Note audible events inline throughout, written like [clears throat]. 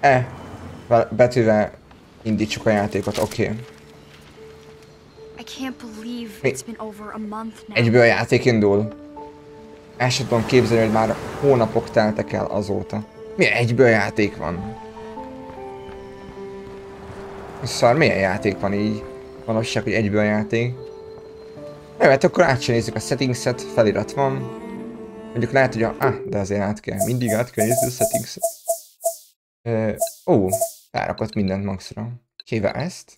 E betűvel indítsuk a játékot, oké. Okay. I can't believe it's been over a month now. Egyből a játék indul. El sem tudom képzelni, hogy már hónapok teltek el azóta. Milyen egyből játék van? Szar, milyen játék van így? Valóság, hogy egyből játék. Jó, hát akkor át nézzük a settingset, felirat van. Mondjuk lehet, hogy a... Ah, de azért át kell. Mindig át kell nézni a settingset. Ö, ó, felrakott mindent maxra. Hívja ezt.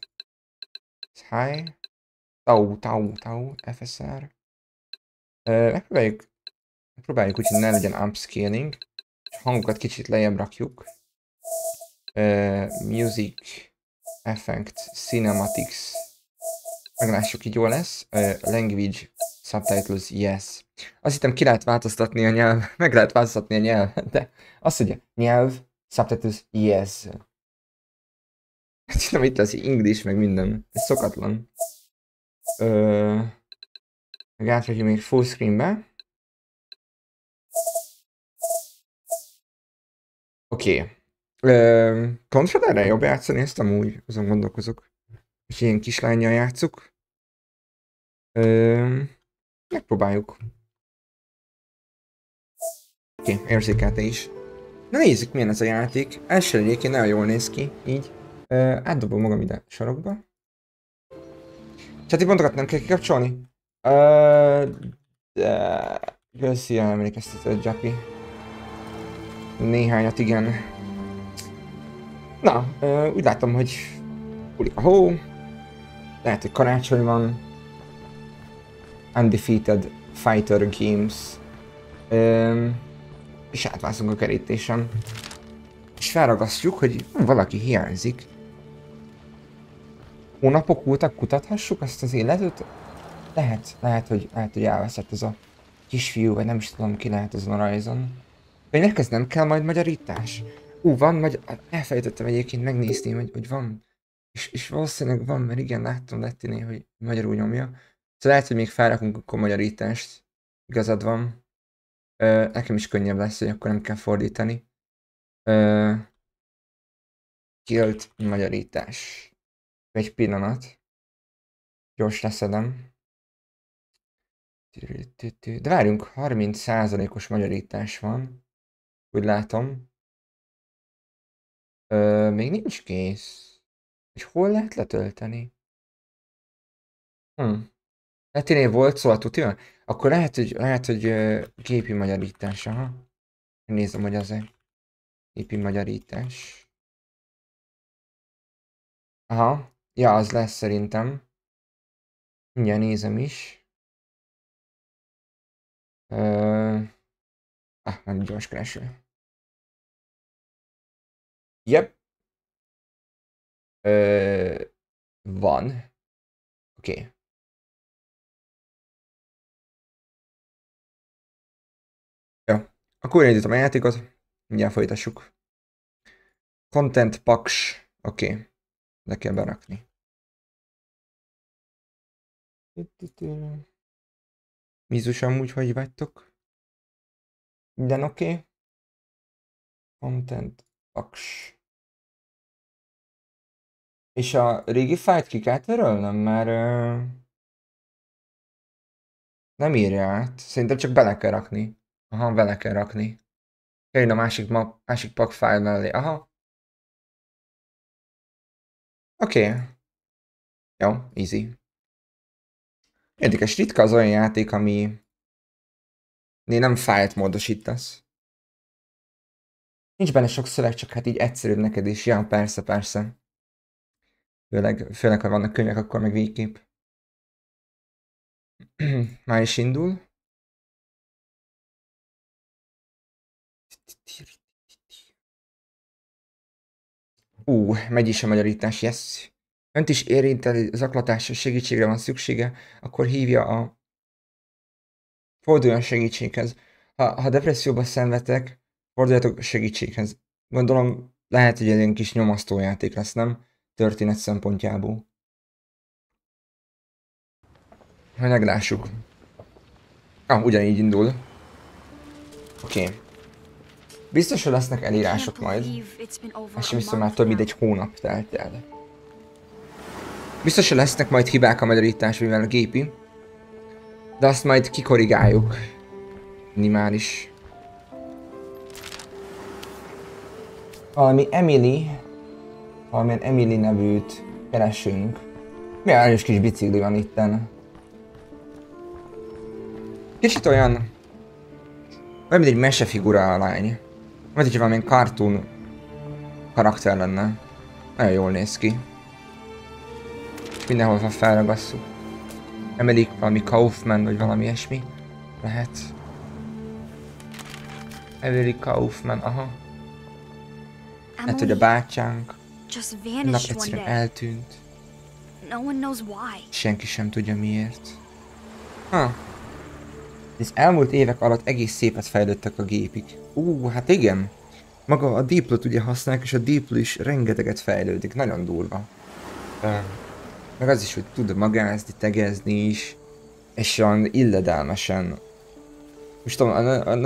Hi. Tau, tau, tau, FSR. Ö, megpróbáljuk, megpróbáljuk úgy, hogy ne legyen upscaling. Hangokat kicsit lejjebb rakjuk. Uh, music, effect, cinematics. Meglássuk, így jól lesz. Uh, language, subtitles, yes. Azt hittem ki lehet változtatni a nyelv, [laughs] meg lehet változtatni a nyelv, de azt mondja, nyelv, subtitles, yes. Nem itt lesz English, meg minden. Ez szokatlan. Uh, meg átrakjuk még full screenbe. Oké. Okay. Contra jobb játszani ezt amúgy, azon gondolkozok. És ilyen kislányjal játszuk. Ö, megpróbáljuk. Oké, okay, érzékelte is. Na nézzük milyen ez a játék. Első egyébként nagyon jól néz ki, így. Ö, átdobom magam ide sarokba. Csati pontokat nem kell kikapcsolni? Ö, de... Köszi, emlékeztetett Japi. Néhányat igen. Na, úgy látom, hogy hulik a hó. Lehet, hogy karácsony van. Undefeated Fighter Games. És átvászunk a kerítésen. És felragasztjuk, hogy valaki hiányzik. Hónapok óta kutathassuk ezt az életet? Lehet, lehet, hogy, lehet, hogy elveszett ez a kisfiú, vagy nem is tudom ki lehet azon a rajzon. Vagy ez nem kell majd magyarítás? Ú, van magyar... Elfelejtettem egyébként megnézni, hogy, hogy van. És, és valószínűleg van, mert igen, láttam Lettinél, hogy magyarul nyomja. Szóval lehet, hogy még felrakunk akkor magyarítást. Igazad van. Nekem is könnyebb lesz, hogy akkor nem kell fordítani. Kilt magyarítás. Egy pillanat. Gyors leszedem. De várjunk, 30%-os magyarítás van. Úgy látom. Ö, még nincs kész. És hol lehet letölteni? Hm. Letinél volt szó a tutira? Akkor lehet, hogy, lehet, hogy uh, gépi magyarítás, aha. Nézem, hogy az egy gépi magyarítás. Aha. Ja, az lesz szerintem. Mindjárt nézem is. Uh, ah, nem gyors kereső. Yep. Ö, van. Oké. Okay. Akkor indítom a játékot. Mindjárt folytassuk. Content paks. Oké. Okay. Le kell berakni. Mizus amúgy hogy vagytok? Minden oké? Okay? Content paks. És a régi fájt ki kell törölnöm, mert... Uh, nem írja át. Szerintem csak bele kell rakni. Aha, bele kell rakni. Jön a másik, ma, másik pak fájl mellé. Aha. Oké. Okay. Jó, easy. Érdekes, ritka az olyan játék, ami nem fájlt módosítasz. Nincs benne sok szöveg, csak hát így egyszerűbb neked is. Ja, persze, persze. Főleg, főleg ha vannak könyvek, akkor meg végképp. [clears throat] Már is indul. Ú, megy is a magyarítás, yes. Önt is érint el zaklatásra segítségre van szüksége, akkor hívja a... Forduljon segítséghez. Ha, ha depresszióba szenvedtek, forduljatok segítséghez. Gondolom, lehet, hogy egy ilyen kis nyomasztójáték lesz, nem? történet szempontjából. Ha meglássuk. Ah, ugyanígy indul. Oké. Okay. Biztos, hogy lesznek elírások majd. viszont már több mint egy hónap telt el. Biztos, hogy lesznek majd hibák a magyarítás, mivel a gépi. De azt majd kikorrigáljuk. Minimális. Valami Emily. Valamilyen Emily nevűt keresünk. Milyen aranyos kis bicikli van itten. Kicsit olyan... Olyan, mint egy mesefigura a lány. Vagy hogyha valamilyen cartoon karakter lenne. Nagyon jól néz ki. Mindenhol van felragasszuk. Emelik valami Kaufman, vagy valami ilyesmi. Lehet. Emily Kaufman, aha. Hát, hogy a bátyánk nap egyszerűen eltűnt. Senki sem tudja miért. Ha. Az elmúlt évek alatt egész szépet fejlődtek a gépik. Ú, hát igen. Maga a Deeplot ugye használják, és a Deepl is rengeteget fejlődik. Nagyon durva. Meg az is, hogy tud magázni, tegezni is. És olyan illedelmesen. Most tudom,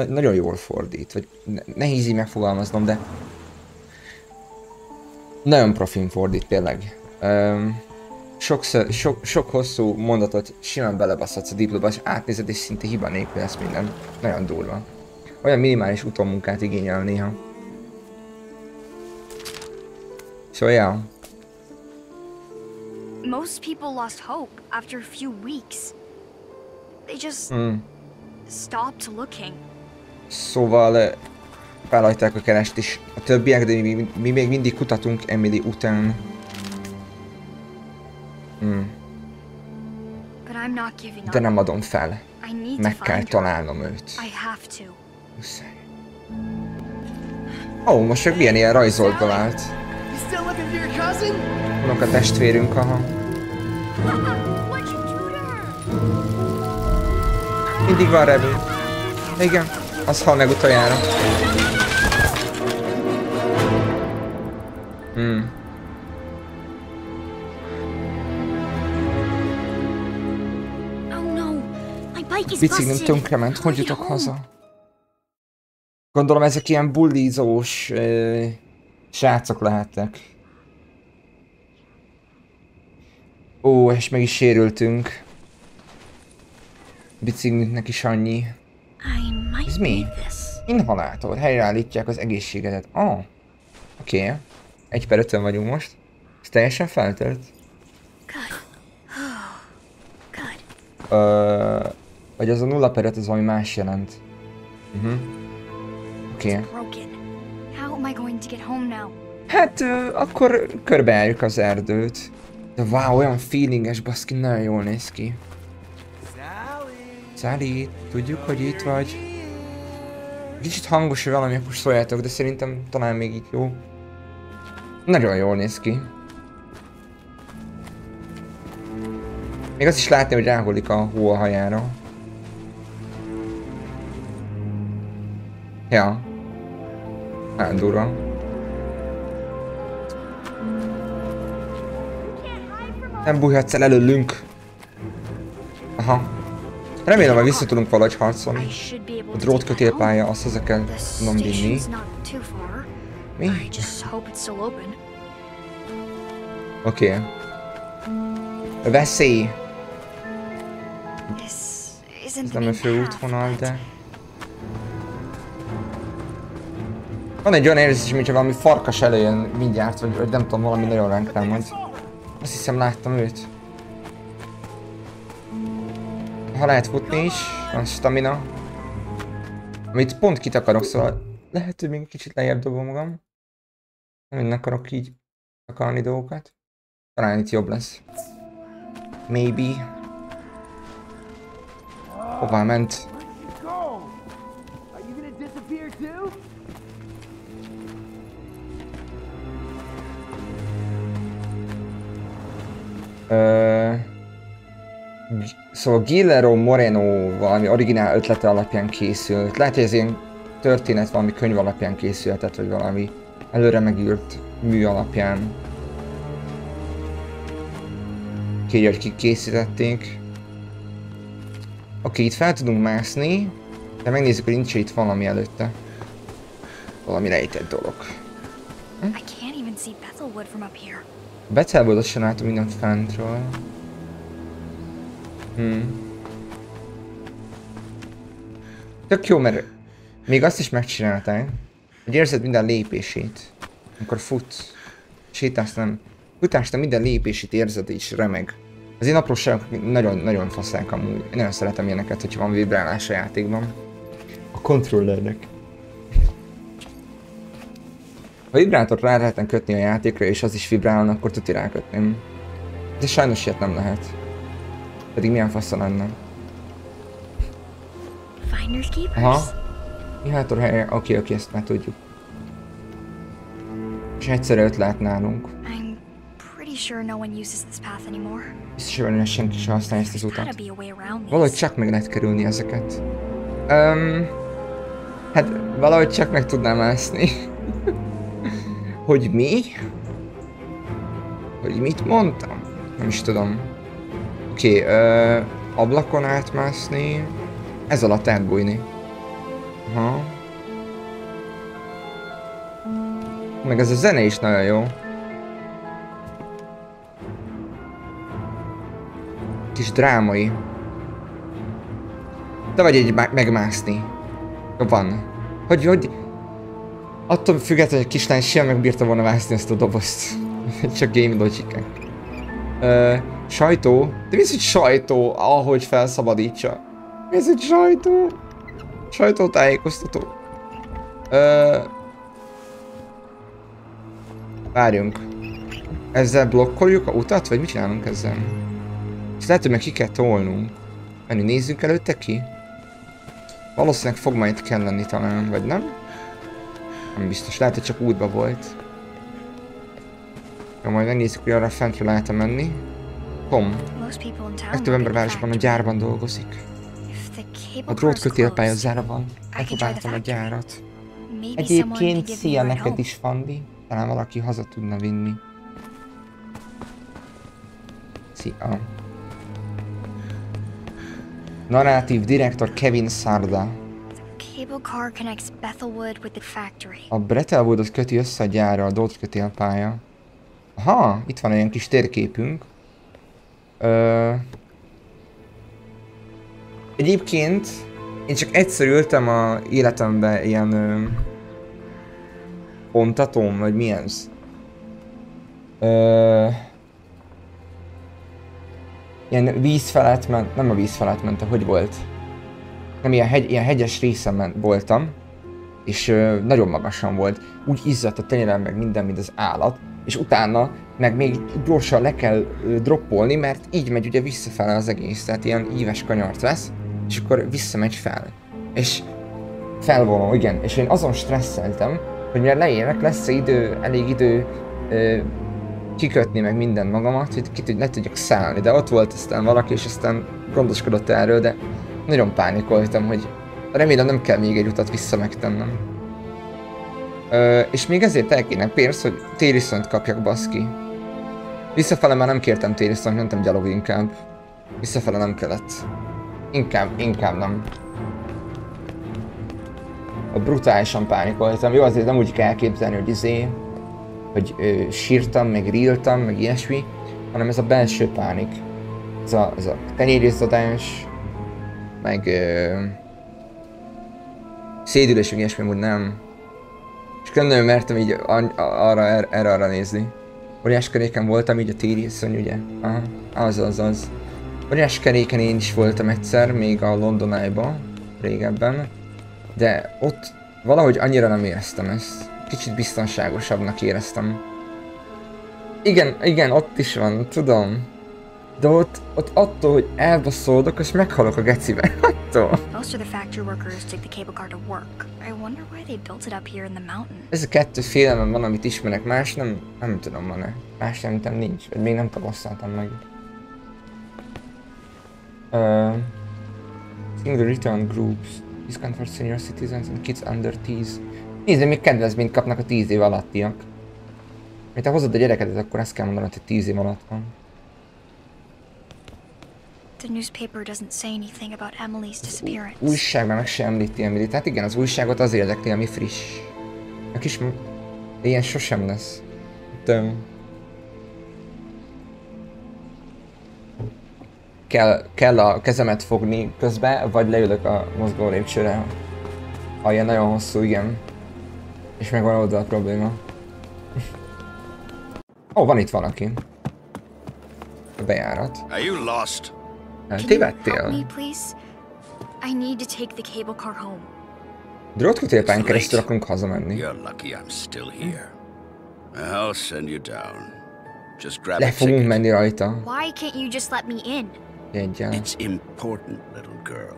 nagyon jól fordít. Vagy ne, nehéz így megfogalmaznom, de... Nagyon profin fordít tényleg. Sokszor, sok, sok hosszú mondatot simán belebaszhatsz a diplóba, és átnézed, és szinte hiba nélkül lesz minden. Nagyon durva. Olyan minimális utómunkát igényel néha. Szóval, yeah. Most people lost hope after a few weeks. They just Mm. stopped looking. Szóval eh, felhagyták a kerest is a többiek, de mi, mi még mindig kutatunk Emily után. Mm. De nem adom fel. Meg kell találnom őt. I have to. Ó, most meg milyen ilyen rajzoltba vált. Unok a testvérünk, aha. Mindig van remény. Igen, az hal meg utoljára. Hmm. Oh Biciklim tönkrement, hogy jutok haza? Gondolom ezek ilyen bullizós ö, srácok lehetnek. Ó, és meg is sérültünk. Biciklünknek is annyi. Ez mi? Inhalátor, helyreállítják az egészségedet. Ah, oké. Okay. Egy per ötön vagyunk most. Ez teljesen feltölt. [gasps] Ö, vagy az a nulla per öt, az valami más jelent. Mhm. Oké. Okay. Hát akkor körbeálljuk az erdőt. De wow, olyan feelinges baszki, nagyon jól néz ki. Sally, tudjuk, hogy itt vagy. Kicsit hangos, hogy valami, akkor szóljátok, de szerintem talán még így jó. Nagyon jól néz ki. Még azt is látni, hogy ráholik a hó a hajára. Ja. Nagyon durva. Nem bújhatsz el előlünk. Aha. Remélem, hogy vissza tudunk valahogy harcolni. A to drót take that home. kötélpálya, azt The tudnom vinni. Mi? Oké. Okay. Veszély. Ez nem a fő útvonal, de... Van egy olyan érzés, mintha valami farkas előjön mindjárt, vagy, vagy nem tudom, valami nagyon ránk támad. Azt hiszem láttam őt. Ha lehet futni is, van stamina. Amit pont kitakarok, szóval lehet, hogy még kicsit lejjebb dobom magam. Nem akarok így takarni dolgokat. Talán itt jobb lesz. Maybe. Hová ment? G- Szóval Guillermo Moreno valami originál ötlete alapján készült. Lehet, hogy ez ilyen történet valami könyv alapján készülhetett, vagy valami előre megírt mű alapján. Kérje, hogy kik készítették. Oké, itt fel tudunk mászni, de megnézzük, hogy nincs itt valami előtte. valami rejtett dolog. I can't even see Bethelwood from up here. Betelből sem látom mindent fentről. Hmm. Tök jó, mert még azt is megcsinálták, hogy érzed minden lépését. Amikor futsz, sétálsz nem, futásnál minden lépését érzed és remeg. Az én apróságok nagyon-nagyon faszák amúgy. Én nagyon szeretem ilyeneket, hogyha van vibrálás a játékban. A controllernek. Ha vibrátort rá lehetne kötni a játékra, és az is vibrálna, akkor tuti rákötném. De sajnos ilyet nem lehet. Pedig milyen fasza lenne. Aha. Mihátor helye, oké, oké, ezt már tudjuk. És egyszerre öt lát nálunk. Biztos, hogy senki sem használja ezt az utat. Valahogy csak meg lehet kerülni ezeket. Um, hát valahogy csak meg tudnám mászni. Hogy mi? Hogy mit mondtam? Nem is tudom. Oké, okay, uh, ablakon átmászni. Ez alatt átbújni. Aha. Meg ez a zene is nagyon jó. Kis drámai. De vagy egy má- megmászni. Van. Hogy, hogy... Attól függetlenül, hogy a kislány sem megbírta volna mászni ezt a dobozt. [laughs] Csak game logikák. Ö, sajtó. De mi hogy sajtó, ahogy felszabadítsa? Mi hogy sajtó? Sajtótájékoztató. Ö... Várjunk. Ezzel blokkoljuk a utat, vagy mit csinálunk ezzel? Ezt lehet, hogy meg ki kell tolnunk. Menni, nézzünk előtte ki? Valószínűleg fog majd kelleni talán, vagy nem? Nem biztos, lehet, hogy csak útba volt. Jó, majd megnézzük, hogy arra fentre lehet -e menni. Tom, legtöbb ember városban a gyárban dolgozik. A car's drótkötélpálya zárva van. Megpróbáltam a gyárat. Egyébként szia neked is, Fandi. Talán valaki haza tudna vinni. Szia. Narratív direktor Kevin Sarda. Connects Bethelwood. A Bretelwoodot köti össze a gyárra, a Dot kötélpálya. Aha, itt van egy kis térképünk. Ö... Egyébként én csak egyszer ültem a életemben ilyen ö... pontatón, vagy mi ez? Ö... Ilyen víz felett ment, nem a víz felett ment, hogy volt? Nem, ilyen, hegy, ilyen hegyes részen voltam és ö, nagyon magasan volt. Úgy izzadt a tenyerem meg minden, mint az állat, és utána meg még gyorsan le kell ö, droppolni, mert így megy ugye visszafele az egész, tehát ilyen íves kanyart vesz, és akkor visszamegy fel. És felvonó, igen, és én azon stresszeltem, hogy mire leérek, lesz idő, elég idő ö, kikötni meg minden magamat, hogy ki tud, le tudjak szállni, de ott volt aztán valaki, és aztán gondoskodott erről, de nagyon pánikoltam, hogy remélem nem kell még egy utat vissza megtennem. Ö, és még ezért el kéne pénzt, hogy tériszont kapjak baszki. Visszafele már nem kértem tériszont, mentem gyalog inkább. Visszafele nem kellett. Inkább, inkább nem. A brutálisan pánikoltam. Jó, azért nem úgy kell elképzelni, hogy izé, hogy ö, sírtam, meg ríltam, meg ilyesmi, hanem ez a belső pánik. Ez a, ez a tenyérészadás, meg ö, szédülés, meg ilyesmi, úgy nem. És különben mertem így arra, erre, erre arra nézni. Óriás keréken voltam így a téri iszony, ugye? Aha, az, az, az. Óriás keréken én is voltam egyszer, még a Londonájba, régebben. De ott valahogy annyira nem éreztem ezt. Kicsit biztonságosabbnak éreztem. Igen, igen, ott is van, tudom. De ott, ott attól, hogy elbaszódok, és meghalok a geciben. [laughs] Attól. Most of the factory workers take the cable car to work. I wonder why they built it up here in the mountain. Ez a kettő félelmem van, amit ismerek, más nem, nem tudom van-e. Más szerintem nincs, vagy még nem tapasztaltam meg. Uh, single return groups. Discount for senior citizens and kids under 10. Nézd, még kedvezményt kapnak a 10 év alattiak. Mert ha hozod a gyerekedet, akkor ezt kell mondanod, hogy 10 év alatt van. The newspaper doesn't say anything about Emily's disappearance. Újságban meg sem említi Emily. Tehát igen, az újságot az érdekli, ami friss. A kis... Ilyen sosem lesz. Töm. Kell, kell a kezemet fogni közben, vagy leülök a mozgó lépcsőre. Ha ilyen nagyon hosszú, igen. És meg van oldal a probléma. [laughs] Ó, oh, van itt valaki. A bejárat. Are you lost? Can you help Tévedtél. me, please? I need to take the cable car home. Drótkutélpályán It's keresztül akarunk hazamenni. You're lucky I'm still here. I'll send you down. Just grab Le fogunk menni rajta. Why can't you just let me in? Jegyen. It's important, little girl.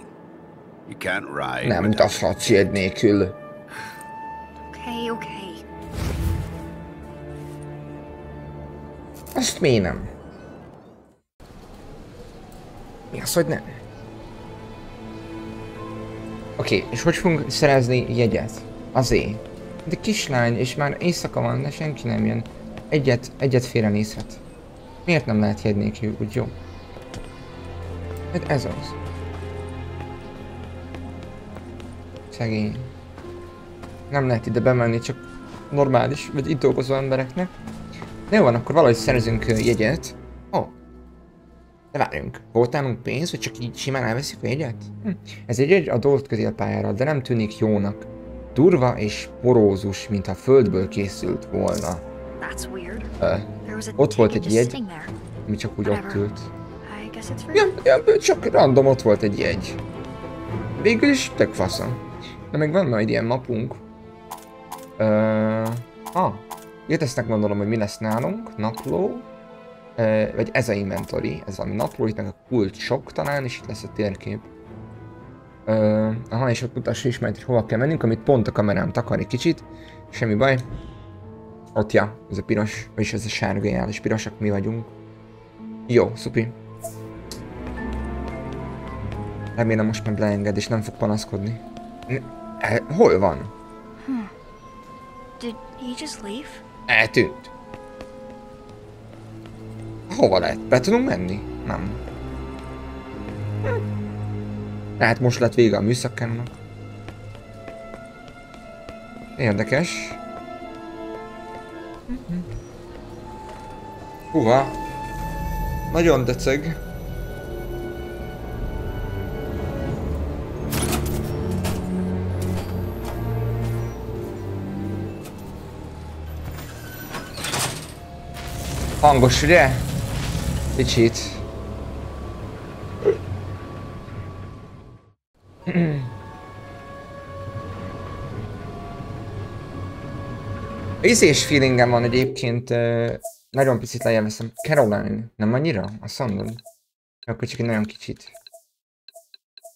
You can't ride Nem utazhatsz jegy nélkül. Okay, okay. Azt miért nem? Mi az, hogy nem? Oké, és hogy fogunk szerezni jegyet? Azért. De kislány, és már éjszaka van, de senki nem jön. Egyet, egyet félrenézhet. Miért nem lehet jegy úgy jó? Hát ez az. Szegény. Nem lehet ide bemenni, csak normális, vagy itt dolgozó embereknek. De jó van, akkor valahogy szerzünk jegyet. De várjunk, volt nálunk pénz, vagy csak így simán elveszik a jegyet? Hm. Ez egy jegy a Dolt közélpályára, de nem tűnik jónak. Durva és porózus, mintha földből készült volna. Ö, Ott volt egy jegy. mi csak úgy ott ült. Ja, ja, csak random ott volt egy jegy. Végül is tök faszom. De meg van majd ilyen mapunk. Ö, ah, Értesznek gondolom, hogy mi lesz nálunk. Napló. Vagy ez a inventory. Ez valami napló, itt meg a kult sok talán, és itt lesz a térkép. Ö, aha, és ott mutassa is majd, hogy hova kell mennünk, amit pont a kamerám takar egy kicsit. Semmi baj. Ott ja, ez a piros, vagyis ez a sárga jel, és pirosak mi vagyunk. Jó, szupi. Remélem most már leenged, és nem fog panaszkodni. Ne, e, hol van? Did he just leave? Eltűnt. Hova lehet? Be tudunk menni? Nem. Hm. Hát most lett vége a műszakának. Érdekes. Húha. Nagyon deceg. Hangos, ugye? Kicsit. [clears throat] Ízés feelingem van egyébként, nagyon picit lejjebb veszem. Caroline, nem annyira? Azt mondod? Akkor csak egy nagyon kicsit.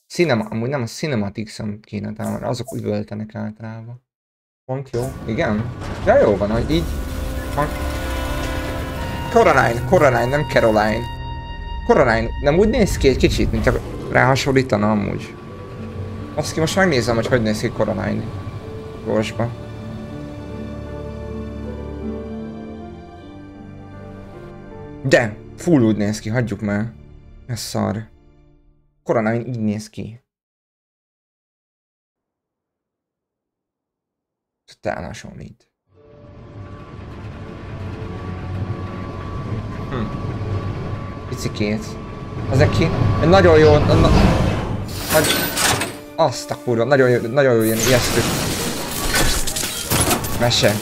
Cinema, amúgy nem a Cinematics-on kéne mert azok üvöltenek általában. Pont jó, igen? Ja jó van, hogy így. Van. Coraline, Coraline, nem Caroline. Coraline, nem úgy néz ki egy kicsit, mint a ráhasonlítana amúgy. Azt ki most megnézem, hogy hogy néz ki Coraline. Gyorsba. De, full úgy néz ki, hagyjuk már. Ez szar. Coraline így néz ki. Totál hasonlít. Hm. Picikét. Neki egy nagyon jó... Na, na, nagy, azt a kurva, nagyon jó, nagyon jó ilyen ijesztő. Mese.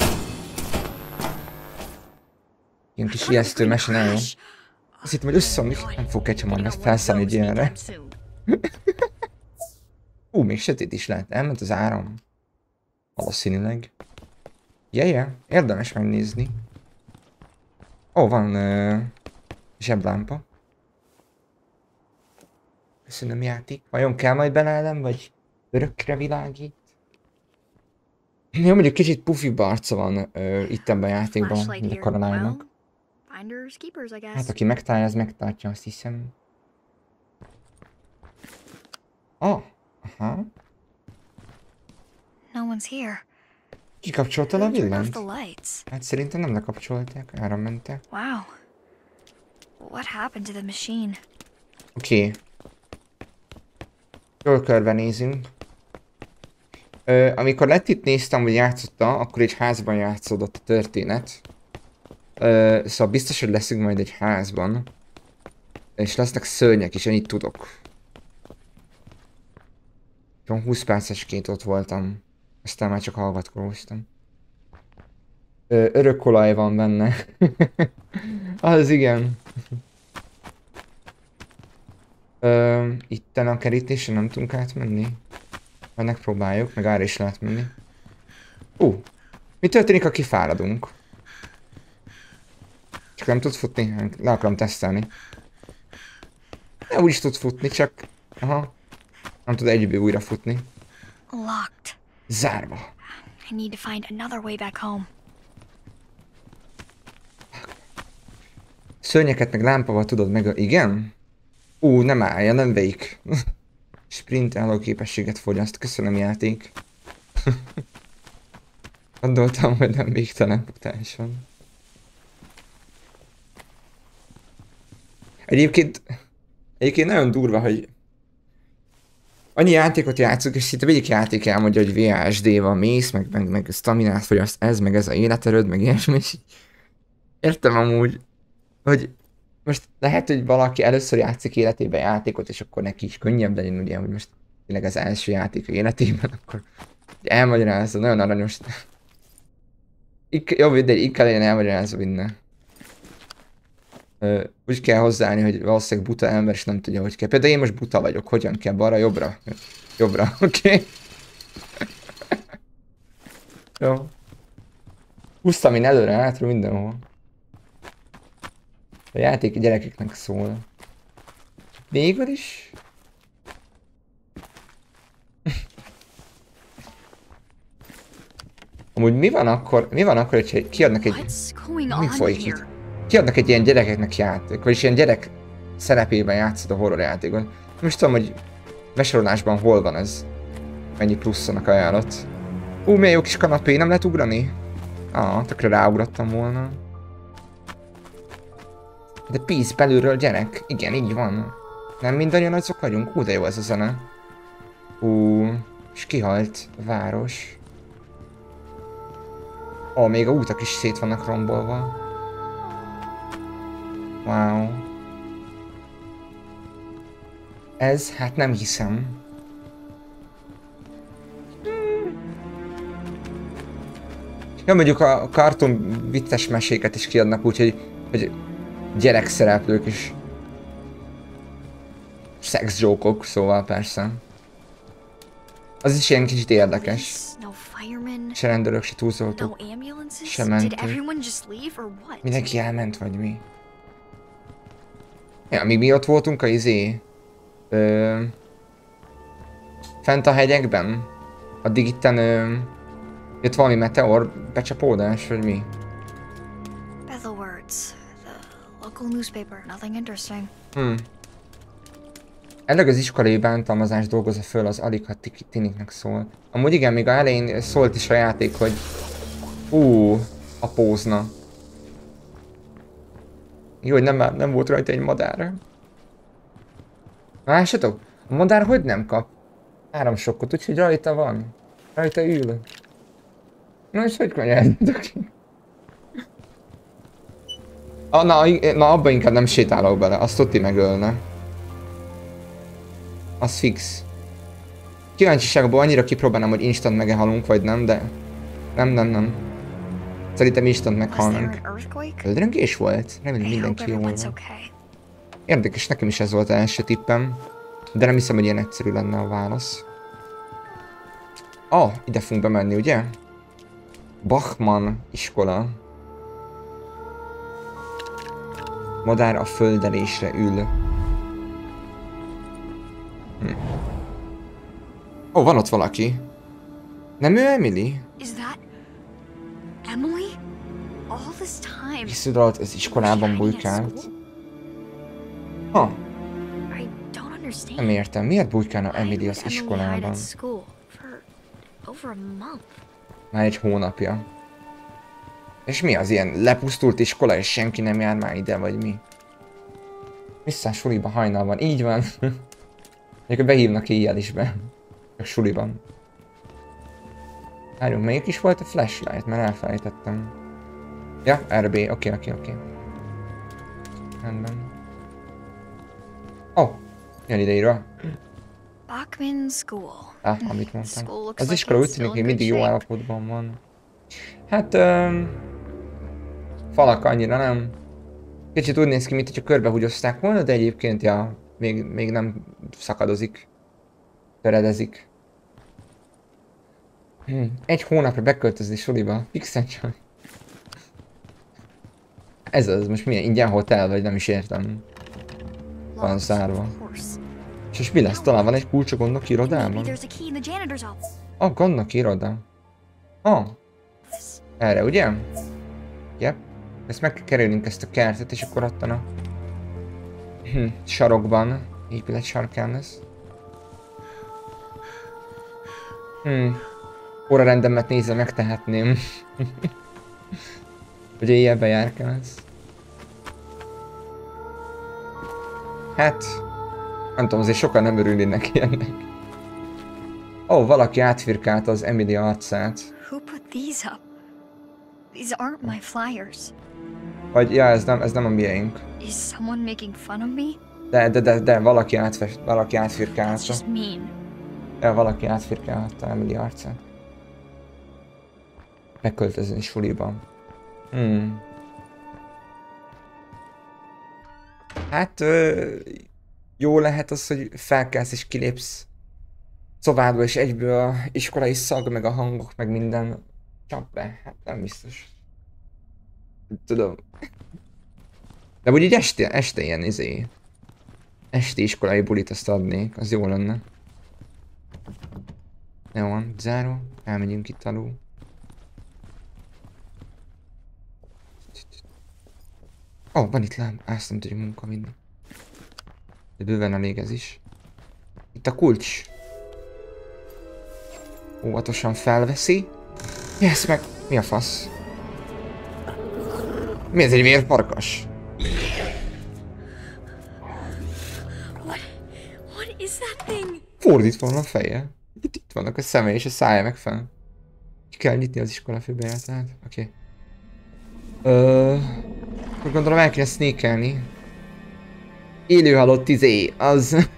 Ilyen kis ijesztő mese, nagyon jó. Azt hittem, hogy összeomlik. Nem fog kecsomani, ezt felszállni egy ilyenre. [laughs] Ú, még sötét is lehet. Elment az áram. Valószínűleg. Ja, ja, érdemes megnézni. Ó, van uh, zseblámpa. Köszönöm játék. Vajon kell majd belelem, vagy örökre világít? Jó, mondjuk kicsit pufi arca van uh, itt ebben a játékban, mint a guess. Hát aki megtalálja, az megtartja, azt hiszem. Ah, aha. No one's here. Kikapcsolta a villanyt? Hát szerintem nem lekapcsolták, árammentek. Wow. What happened to the machine? Oké. Okay. Jól körbenézünk. Ö, amikor lett itt néztem, hogy játszotta, akkor egy házban játszódott a történet. Ö, szóval biztos, hogy leszünk majd egy házban. És lesznek szörnyek is, ennyit tudok. Jó, 20 percesként ott voltam. Aztán már csak hallgatkoztam. Örök olaj van benne. [laughs] Az igen. Ö, itten a kerítésen nem tudunk átmenni. Majd megpróbáljuk, meg arra is lehet menni. Ú, uh, mi történik, ha kifáradunk? Csak nem tudsz futni? Le akarom tesztelni. De úgy is tud futni, csak... Aha. Nem tud egyből újra futni. Locked. Zárva. I need to find another way back home. Szörnyeket meg lámpával tudod meg... Igen? Ú, nem állja, nem veik. Sprint képességet fogyaszt. Köszönöm játék. [laughs] Gondoltam, hogy nem végtelen futás van. Egyébként... Egyébként nagyon durva, hogy... Annyi játékot játszunk, és itt egyik játék elmondja, hogy VSD-val mész, meg, meg, meg staminát fogyaszt ez, meg ez a életerőd, meg ilyesmi, és. Értem amúgy, hogy most lehet, hogy valaki először játszik életében játékot, és akkor neki is könnyebb legyen, ugye, hogy most tényleg az első játék életében, akkor elmagyarázza, nagyon aranyos. Ik, jó, de így kell legyen elmagyarázva minden. Úgy kell hozzáállni, hogy valószínűleg buta ember is nem tudja, hogy kell. Például én most buta vagyok, hogyan kell? Balra, jobbra? Jobbra, [laughs] oké? Okay. jó. Húztam én előre, hátra, mindenhol. A játék gyerekeknek szól. Végül is... [laughs] Amúgy mi van akkor, mi van akkor, hogyha kiadnak egy... Mi folyik itt? Kiadnak egy ilyen gyerekeknek játék, vagyis ilyen gyerek szerepében játszod a horror játékot. Most tudom, hogy besorolásban hol van ez. Mennyi plusznak ajánlott. Ú, milyen jó kis kanapé, nem lehet ugrani? Ah, tökre ráugrottam volna. De Peace belülről gyerek. Igen, így van. Nem mindannyian azok vagyunk? Hú, de jó ez a zene. Hú, és kihalt város. Ó, még a útak is szét vannak rombolva. Wow. Ez, hát nem hiszem. Ja, mondjuk a karton vicces meséket is kiadnak, úgyhogy hogy gyerekszereplők is. Szexjókok, szóval persze. Az is ilyen kicsit érdekes. Se rendőrök, se túlzoltok, se mentők. Mindenki elment, vagy mi? Ja, mi mi ott voltunk a izé... Ö, fent a hegyekben? Addig itten ö, jött valami meteor becsapódás, vagy mi? local newspaper. Nothing interesting. Hmm. Elég az iskolai bántalmazás dolgozza föl az alig ha tiniknek szól. Amúgy igen, még a elején szólt is a játék, hogy Ú, a pózna. Jó, hogy nem, nem volt rajta egy madár. Lássatok? A madár hogy nem kap? Áramsokkot, úgyhogy rajta van. Rajta ül. Na és hogy kanyarjátok? Ah, na, na, abba inkább nem sétálok bele, azt Totti megölne. Az fix. Kíváncsiságból annyira kipróbálnám, hogy instant megehalunk, vagy nem, de... Nem, nem, nem. Szerintem instant meghalnánk. Földrengés volt? Remélem mindenki jól van. Érdekes, nekem is ez volt első tippem. De nem hiszem, hogy ilyen egyszerű lenne a válasz. Ah, ide fogunk bemenni, ugye? Bachmann iskola. Madár a földelésre ül. Hm. Ó, van ott valaki. Nem ő Emily? Is that Hiszed alatt az iskolában bujkált. Ha. Nem értem, miért bujkálna Emily az iskolában? Már egy hónapja. És mi az ilyen lepusztult iskola, és senki nem jár már ide, vagy mi? Vissza suliba hajnalban, így van. [laughs] Mondjuk behívnak éjjel is be. A suliban. Várjunk, melyik is volt a flashlight? Mert elfelejtettem. Ja, RB, oké, okay, oké, okay, oké. Okay. Rendben. Ó, oh, jön ide írva. Bachman School. Ah, amit mondtam. Az iskola úgy tűnik, hogy mindig jó állapotban van. Hát, öm, falak annyira nem. Kicsit úgy néz ki, mint hogyha körbehúgyozták volna, de egyébként, ja, még, még nem szakadozik. Töredezik. Hm. Egy hónapra beköltözni suliba. Fixen csak. Ez az, most milyen ingyen hotel, vagy nem is értem. Van Locked, zárva. of course. És most mi lesz? Talán van egy kulcs a Maybe irodában? a gondok iroda. Ah, erre ugye? Yep. Ezt meg kell kerülnünk ezt a kertet, és akkor ottan a hm, sarokban, épület sarkán lesz. Hm. Órarendemet nézve megtehetném. [laughs] Hogy éjjel bejárkálsz. Hát, nem tudom, azért sokan nem örülnének [laughs] ilyennek. Ó, oh, valaki átfirkált az Emilia arcát. Who put these up? These aren't my flyers. Vagy, ja, ez nem, ez nem a miénk. Is someone making fun of me? De, de, de, de valaki, átfest, valaki That's átfirkálta. just mean. Ja, valaki átfirkálta Emily arcát. Beköltözni suliban. Hmm. Hát, jó lehet az, hogy felkelsz és kilépsz szobádba, és egyből a iskolai szag, meg a hangok, meg minden csap be. Hát nem biztos. Tudom. De úgy így este, este ilyen izé. Esti iskolai bulit azt adnék, az jó lenne. Jó van, záró. Elmegyünk itt alul. Ó, oh, van itt lám. Azt nem tudjuk munka minden. De bőven elég ez is. Itt a kulcs. Óvatosan felveszi. Yes, meg... Mi a fasz? Mi ez egy thing? Fordítva van a feje. Itt, itt vannak a szeme és a szája meg fenn. Ki kell nyitni az iskola főbejáratát? Oké. Okay. Ö... Akkor gondolom el kéne sneakelni. Élő halott izé, az...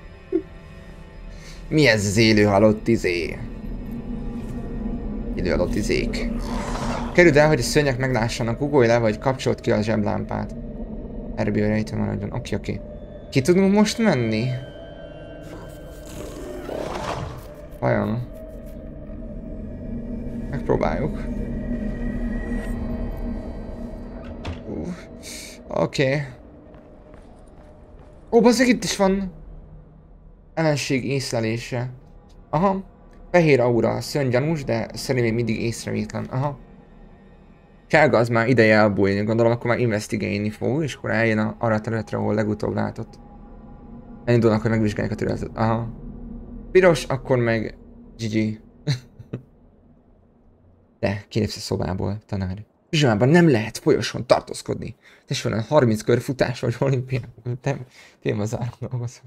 [laughs] Mi ez az élő izé? Élő halott izék. Kerüld el, hogy a szörnyek meglássanak, ugolj le, vagy kapcsolt ki a zseblámpát. Erből rejtő maradjon. Oké, oké. Ki tudunk most menni? Vajon? Megpróbáljuk. Oké. Okay. Ó, bazzeg itt is van. Ellenség észlelése. Aha. Fehér aura, szörnygyanús, de szerint még mindig észrevétlen. Aha. Sárga az már ideje elbújni, gondolom akkor már investigálni fog, és akkor eljön a, arra a területre, ahol legutóbb látott. Elindulnak, hogy megvizsgálják a területet. Aha. Piros, akkor meg GG. [laughs] De, kilépsz a szobából, tanár. Zsában nem lehet folyosón tartózkodni. Te van 30 kör futás vagy olimpián. Te témazáron dolgozom.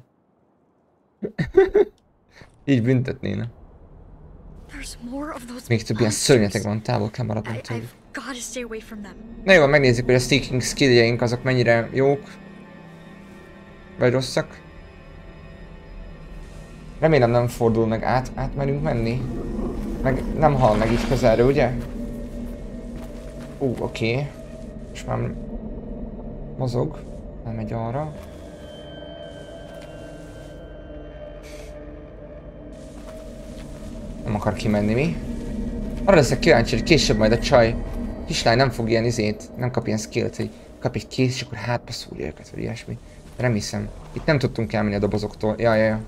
Így büntetnének. Még több ilyen szörnyetek van, távol kell maradnunk tőlük. Na jó, megnézzük, hogy a sneaking skilljeink azok mennyire jók. Vagy rosszak. Remélem nem fordul meg át, átmerünk menni. Meg nem hal meg így közelről, ugye? Ú, oké. Okay. Most már mozog. Nem megy arra. Nem akar kimenni mi? Arra leszek kíváncsi, hogy később majd a csaj kislány nem fog ilyen izét, nem kap ilyen skillt, hogy kap egy kész, és akkor hátba szúrja őket, vagy ilyesmi. De. Itt nem tudtunk elmenni a dobozoktól. Ja, ja, ja.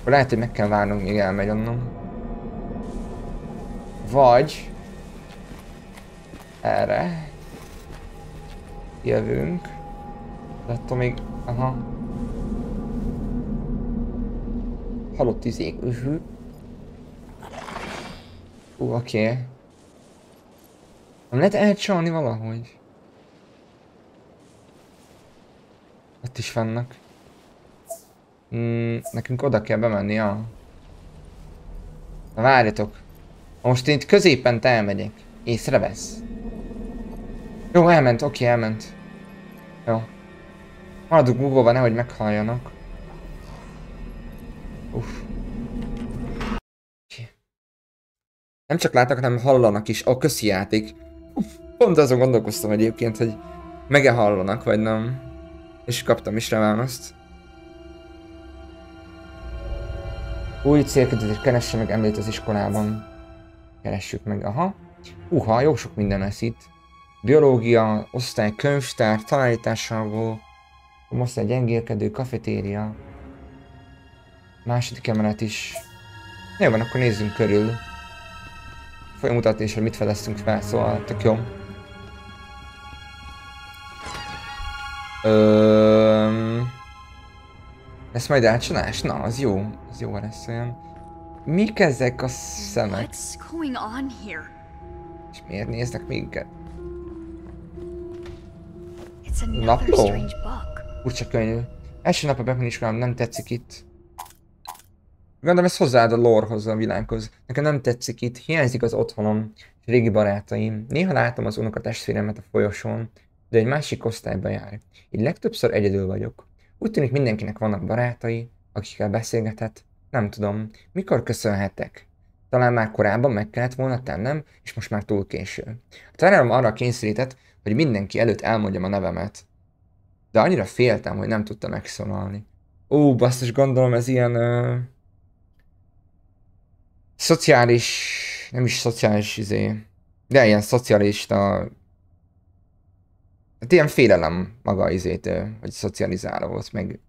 Akkor lehet, hogy meg kell várnunk, míg elmegy onnan. Vagy... Erre. Jövünk. De attól még... Aha. Halott izék. Uh -huh. Ú, oké. Okay. Nem lehet elcsalni valahogy? Ott is vannak. Mm, nekünk oda kell bemenni, ja. Na várjatok. Most én itt középen elmegyek, észrevesz? Jó, elment, oké, elment. Jó. Maradunk ugóba, nehogy meghalljanak. Uff. Nem csak látnak, hanem hallanak is. Ó, köszi játék. Uff, pont azon gondolkoztam egyébként, hogy mege hallanak, vagy nem. És kaptam is rá választ. Új célkötőzést keresse meg említ az iskolában. Keressük meg, aha. Uha, jó sok minden lesz itt. Biológia, osztály, könyvtár, tanárításából, osztály gyengélkedő, kafetéria. Második emelet is. Jó van, akkor nézzünk körül. Mutatni is, hogy mit fedeztünk fel, szóval tök jó. Öm... Lesz majd elcsalás? Na, az jó. Az jó lesz olyan. Mik ezek a szemek? És miért néznek minket? Napló? Furcsa könyv. Első nap a bepiniskolám nem tetszik itt. Gondolom ez hozzáad a lorehoz, a világhoz. Nekem nem tetszik itt, hiányzik az otthonom, és régi barátaim. Néha látom az unokatestvéremet a folyosón, de egy másik osztályba jár. Így legtöbbször egyedül vagyok. Úgy tűnik mindenkinek vannak barátai, akikkel beszélgethet. Nem tudom, mikor köszönhetek? Talán már korábban meg kellett volna tennem, és most már túl késő. A tanárom arra kényszerített, hogy mindenki előtt elmondjam a nevemet. De annyira féltem, hogy nem tudta megszólalni. Ó, basszus, gondolom ez ilyen... Uh, szociális... Nem is szociális izé... De ilyen szocialista... Hát ilyen félelem maga izét, ö, hogy szocializáló volt, meg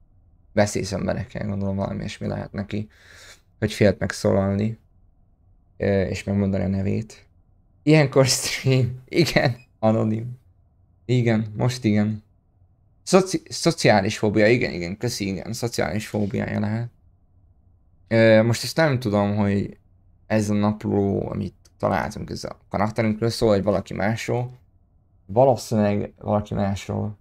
veszélyes emberekkel, gondolom valami ilyesmi lehet neki. Hogy félt megszólalni. ö, És megmondani a nevét. Ilyenkor stream. Igen. Anonim. Igen, most igen. Szoci- szociális fóbia, igen, igen, köszi, igen, szociális fóbiája lehet. Ö, most ezt nem tudom, hogy ez a napló, amit találtunk, ez a karakterünkről szól, vagy valaki másról. Valószínűleg valaki másról.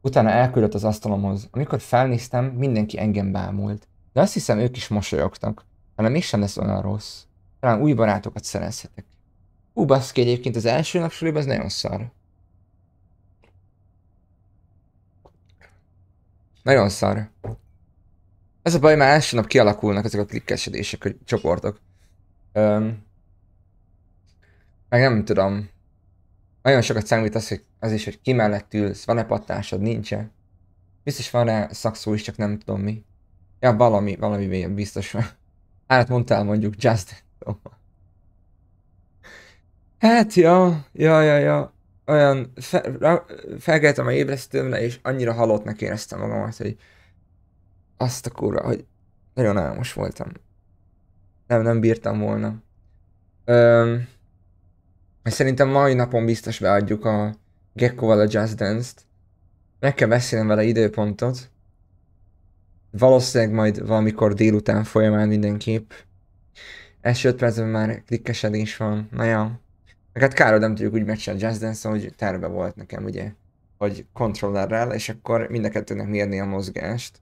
Utána elküldött az asztalomhoz. Amikor felnéztem, mindenki engem bámult. De azt hiszem, ők is mosolyogtak. Hanem mégsem lesz olyan rossz. Talán új barátokat szerezhetek. Ú, baszki, egyébként az első nap ez nagyon szar. Nagyon szar. Ez a baj, már első nap kialakulnak ezek a klikkesedések, hogy csoportok. Öm, meg nem tudom. Nagyon sokat számít az, hogy az is, hogy ki mellett ülsz, van-e pattásod, nincs-e. Biztos van rá szakszó is, csak nem tudom mi. Ja, valami, valami biztos van. Hát mondtál mondjuk Just Hát, ja, ja, ja, ja. Olyan, fe, ra, felkeltem a ébresztőmre, és annyira halottnak éreztem magamat, hogy azt a kurva, hogy nagyon álmos voltam. Nem, nem bírtam volna. Öm, szerintem mai napon biztos beadjuk a Gekkoval a Just Dance-t. Meg kell beszélnem vele időpontot. Valószínűleg majd valamikor délután folyamán mindenképp. Első 5 percben már klikkesedés van. Na ja. Meg hát kár, nem tudjuk úgy meccselni Just Dance, hogy terve volt nekem ugye, hogy kontrollerrel, és akkor mind a kettőnek mérni a mozgást,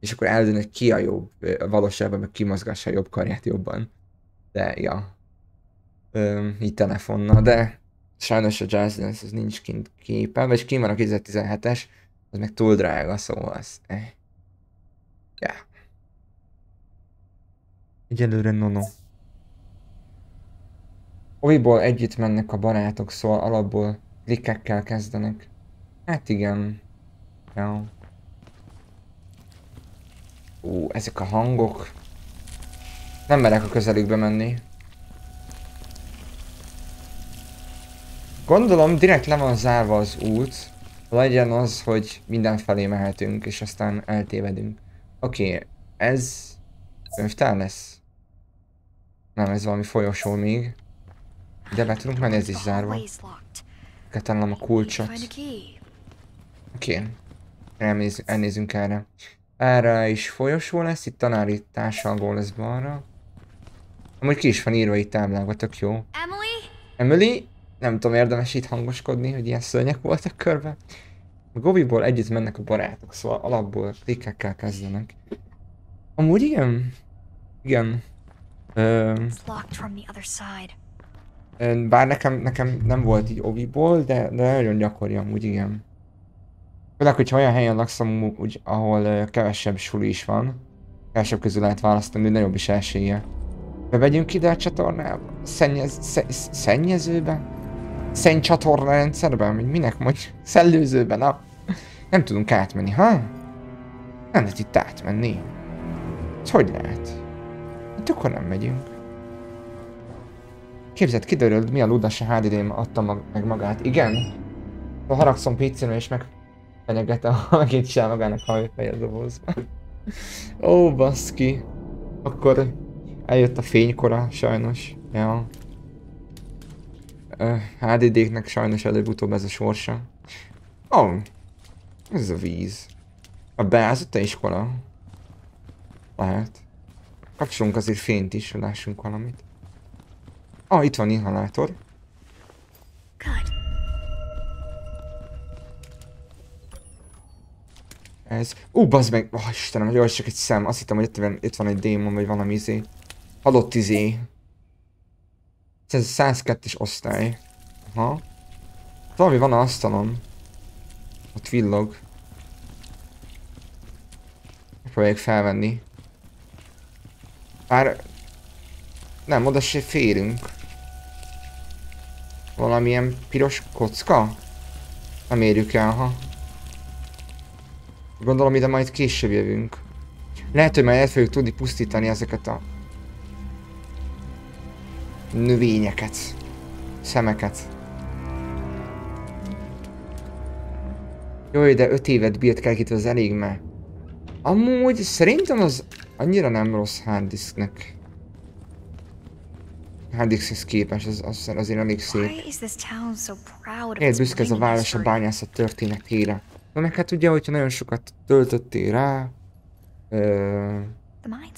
és akkor eldönni, hogy ki a jobb a valóságban, meg ki a jobb karját jobban. De, ja. Öm, így telefonnal, de sajnos a Just Dance az nincs kint képen, vagy kim van a 2017-es, az meg túl drága, szóval az... Eh. Ja. Egyelőre nono. Olyból együtt mennek a barátok, szóval alapból klikekkel kezdenek. Hát igen. Ja. Ú, ezek a hangok. Nem merek a közelükbe menni. Gondolom direkt le van zárva az út. Legyen az, hogy mindenfelé mehetünk, és aztán eltévedünk. Oké, okay, ez... Könyvtár lesz? Nem, ez valami folyosó még. De be tudunk menni, ez is zárva. Kell találnom a kulcsot. Oké. Okay. Elnéz, elnézünk erre. Erre is folyosó lesz, itt tanári társalgó lesz balra. Amúgy ki is van írva itt táblákba, tök jó. Emily? Emily, nem tudom érdemes itt hangoskodni, hogy ilyen szörnyek voltak körbe. A Gobiból együtt mennek a barátok, szóval alapból klikkekkel kezdenek. Amúgy igen. Igen. Ö, bár nekem, nekem nem volt így oviból, de, de nagyon gyakori amúgy, igen. Főleg, hogyha olyan helyen laksz amúgy, ahol kevesebb suli is van, kevesebb közül lehet választani, nagyobb is esélye. Bevegyünk ide a csatornába? Szennyez, sze, szennyezőbe? Szennycsatorna rendszerben? Vagy minek mondj? [laughs] Szellőzőben, na? Nem tudunk átmenni, ha? Nem lehet itt átmenni. Ez hogy lehet? Hát akkor nem megyünk. Képzeld, kiderült, mi a ludas a HDD-m adta mag meg magát. Igen? Ha haragszom pc és meg fenyegete, ha megint csinál magának hajfej a dobozba. Ó, baszki. Akkor eljött a fénykora, sajnos. Ja. HDD-knek sajnos előbb-utóbb ez a sorsa. Ó, oh, ez a víz. A beázott a iskola? Lehet. Kapcsolunk azért fényt is, hogy lássunk valamit. Ah, itt van inhalátor. Good. Ez... Ú, bazd meg! Oh, Istenem, hogy csak egy szem. Azt hittem, hogy itt van, itt van egy démon, vagy valami izé. Halott izé. Ez 102-es osztály. Aha. Valami van a asztalon. Ott villog. Próbáljuk felvenni. Bár... Nem, oda se férünk. Valamilyen piros kocka? Nem érjük el, ha. Gondolom ide majd később jövünk. Lehet, hogy majd el fogjuk tudni pusztítani ezeket a... növényeket. Szemeket. Jó, de 5 évet itt, az elég már. Amúgy szerintem az annyira nem rossz harddisknek. Harddiskhez képest, az, az azért elég szép. Miért büszke ez a város a bányászat történetére? Na meg hát ugye, hogyha nagyon sokat töltöttél rá, ö,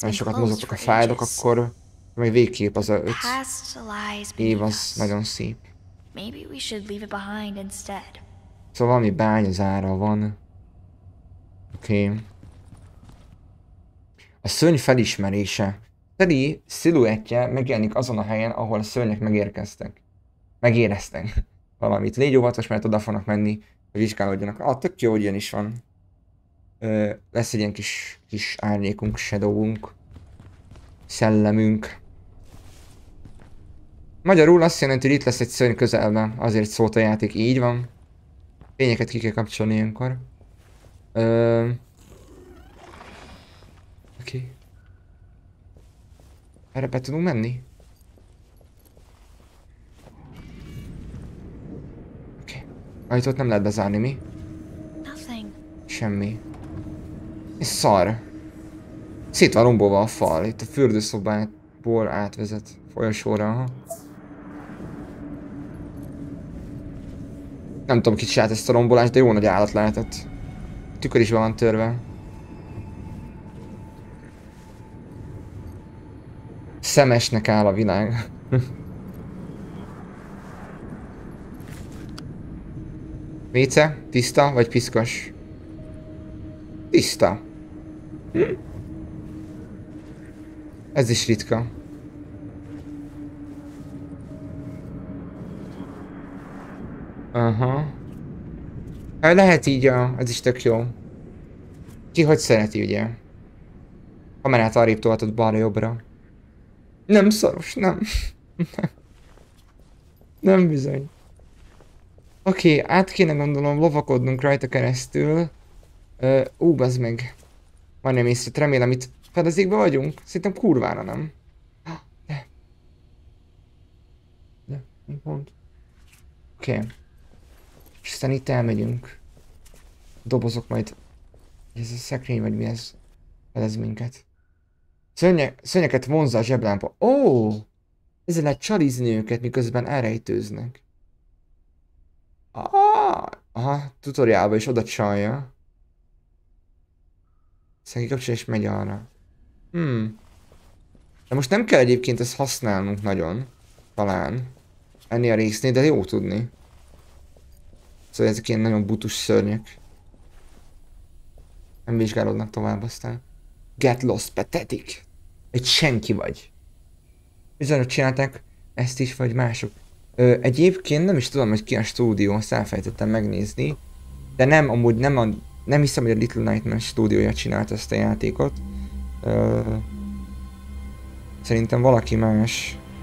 nagyon sokat closed mozogtok a fájdok, akkor meg végképp az a öt év az nagyon szép. Szóval valami bányazára van. Oké. Okay. A szörny felismerése. Teddy sziluettje megjelenik azon a helyen, ahol a szörnyek megérkeztek. Megéreztek valamit. Légy óvatos, mert oda fognak menni, hogy vizsgálódjanak. Ah, tök jó, hogy is van. Ö, lesz egy ilyen kis, kis árnyékunk, shadowunk. Szellemünk. Magyarul azt jelenti, hogy itt lesz egy szörny közelben, azért szólt a játék, így van. Fényeket ki kell kapcsolni ilyenkor. Oké. Okay. Erre be tudunk menni? Oké. Okay. Ajtót nem lehet bezárni, mi? Nothing. Semmi. Ez szar. Szét van rombolva a fal. Itt a fürdőszobából átvezet folyosóra. Aha. Nem tudom, ki csinált ezt a rombolást, de jó nagy állat lehetett. A tükör is be van törve. Szemesnek áll a világ. Véce? Tiszta vagy piszkos? Tiszta. Ez is ritka. Aha. Hát lehet így, ja, ez is tök jó. Ki hogy szereti, ugye? Kamerát arrébb tolhatod balra-jobbra. Nem szoros, nem. nem. Nem bizony. Oké, okay, át kéne gondolom lovakodnunk rajta keresztül. Ö, ú, bazd meg. Majdnem észre, remélem itt fedezékbe vagyunk. Szerintem kurvára nem. De. De, pont? Oké. Okay. És aztán itt elmegyünk. Dobozok majd. Ez a szekrény vagy mi ez? Fedez minket. Szörnye, szörnyeket vonzza a zseblámpa. Ó! Oh! Ezzel lehet csalizni őket, miközben elrejtőznek. Ah, aha, tutoriálba is oda csalja. Aztán kikapcsol és megy arra. Hmm. De most nem kell egyébként ezt használnunk nagyon. Talán. Ennél a résznél, de jó tudni. Szóval ezek ilyen nagyon butus szörnyek. Nem vizsgálódnak tovább aztán. Get lost, pathetic. Egy senki vagy. Bizonyos csinálták ezt is, vagy mások. Ö, egyébként nem is tudom, hogy ki a stúdió, azt elfelejtettem megnézni. De nem, amúgy nem, a, nem hiszem, hogy a Little Nightmares stúdiója csinált ezt a játékot. Ö, szerintem valaki más.